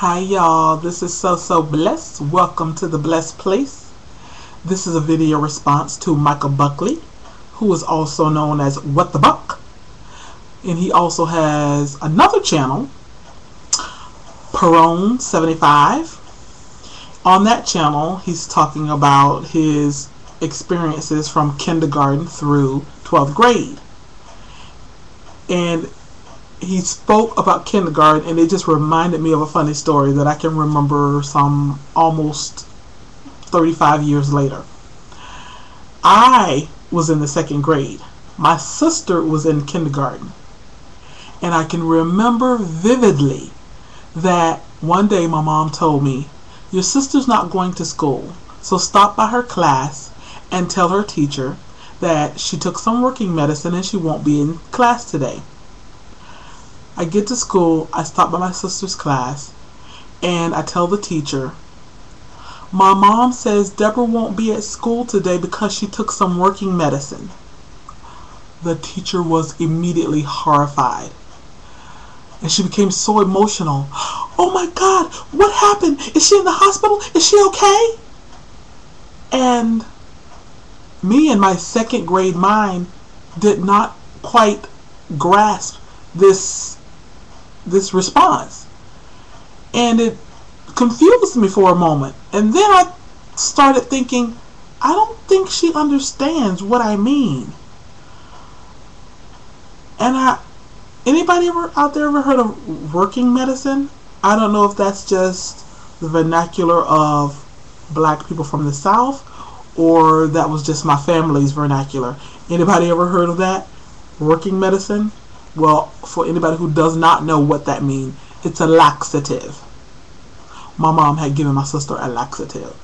Hi y'all, this is So So Blessed. Welcome to the Blessed Place. This is a video response to Michael Buckley, who is also known as What the Buck. And he also has another channel, peron75. On that channel, he's talking about his experiences from kindergarten through 12th grade. And he spoke about kindergarten and it just reminded me of a funny story that I can remember some almost 35 years later. I was in the second grade. My sister was in kindergarten. And I can remember vividly that one day my mom told me, Your sister's not going to school, so stop by her class and tell her teacher that she took some working medicine and she won't be in class today. I get to school, I stop by my sister's class, and I tell the teacher, My mom says Deborah won't be at school today because she took some working medicine. The teacher was immediately horrified. And she became so emotional. Oh my God, what happened? Is she in the hospital? Is she okay? And me in my second grade mind did not quite grasp this this response. And it confused me for a moment. And then I started thinking, I don't think she understands what I mean. And I anybody ever out there ever heard of working medicine? I don't know if that's just the vernacular of black people from the south or that was just my family's vernacular. Anybody ever heard of that? Working medicine? Well, for anybody who does not know what that means, it's a laxative. My mom had given my sister a laxative.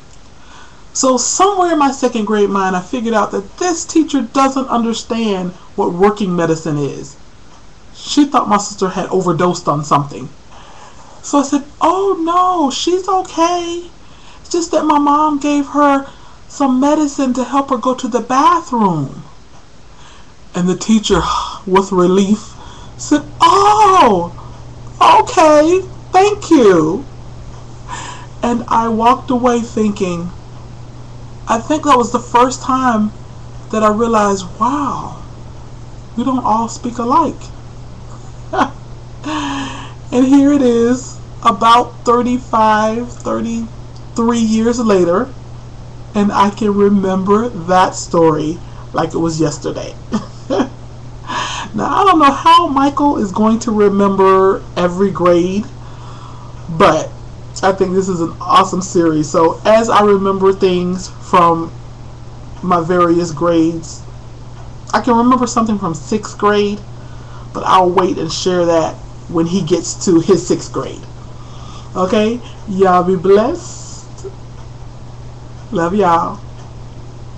So somewhere in my second grade mind, I figured out that this teacher doesn't understand what working medicine is. She thought my sister had overdosed on something. So I said, oh no, she's okay. It's just that my mom gave her some medicine to help her go to the bathroom. And the teacher, with relief, said, Oh, okay, thank you. And I walked away thinking, I think that was the first time that I realized, wow, we don't all speak alike. and here it is, about 35, 33 years later, and I can remember that story like it was yesterday. Now, I don't know how Michael is going to remember every grade, but I think this is an awesome series. So, as I remember things from my various grades, I can remember something from sixth grade, but I'll wait and share that when he gets to his sixth grade. Okay? Y'all be blessed. Love y'all.